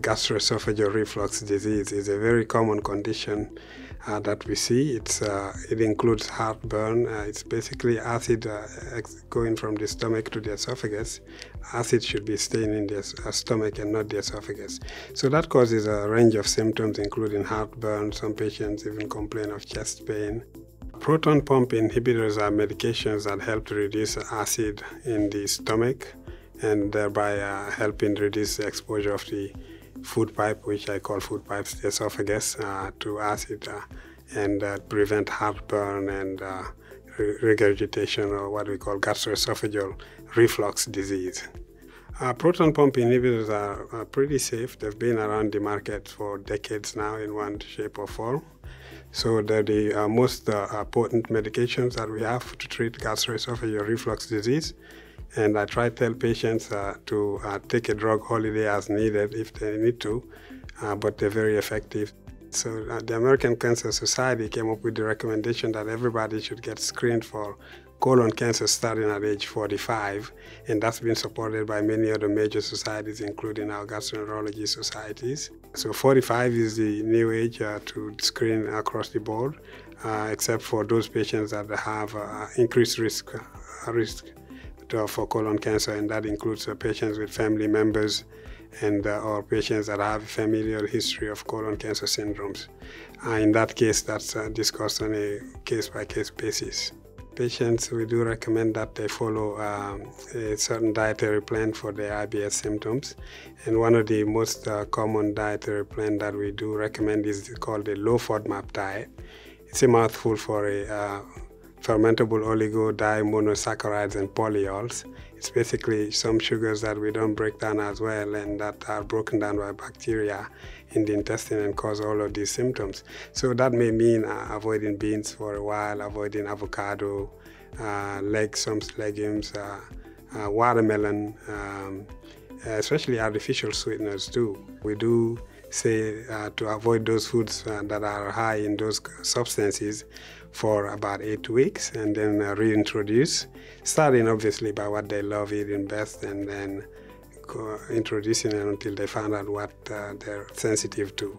Gastroesophageal reflux disease is a very common condition uh, that we see. It's, uh, it includes heartburn. Uh, it's basically acid uh, going from the stomach to the esophagus. Acid should be staying in the uh, stomach and not the esophagus. So that causes a range of symptoms, including heartburn. Some patients even complain of chest pain. Proton pump inhibitors are medications that help to reduce acid in the stomach and thereby uh, helping reduce the exposure of the food pipe, which I call food pipes, the esophagus, uh, to acid uh, and uh, prevent heartburn and uh, regurgitation or what we call gastroesophageal reflux disease. Uh, proton pump inhibitors are, are, pretty safe. They've been around the market for decades now in one shape or form. So they're the uh, most potent medications that we have to treat gastroesophageal reflux disease. And I try to tell patients uh, to uh, take a drug holiday as needed if they need to, uh, but they're very effective. So uh, the American Cancer Society came up with the recommendation that everybody should get screened for colon cancer starting at age 45, and that's been supported by many other major societies, including our gastroenterology societies. So 45 is the new age uh, to screen across the board, uh, except for those patients that have increased risk, risk uh, for colon cancer, and that includes uh, patients with family members and uh, or patients that have familial history of colon cancer syndromes. Uh, in that case, that's uh, discussed on a case-by-case basis. Patients, we do recommend that they follow um, a certain dietary plan for their IBS symptoms. And one of the most uh, common dietary plan that we do recommend is called the low FODMAP diet. It's a mouthful for a fermentable oligo-di-monosaccharides and polyols. It's basically some sugars that we don't break down as well and that are broken down by bacteria in the intestine and cause all of these symptoms. So that may mean uh, avoiding beans for a while, avoiding avocado, uh, leg, some legumes, uh, uh watermelon, um, especially artificial sweeteners too. We do say uh, to avoid those foods uh, that are high in those substances for about eight weeks and then uh, reintroduce, starting obviously by what they love eating best and then introducing them until they find out what uh, they're sensitive to.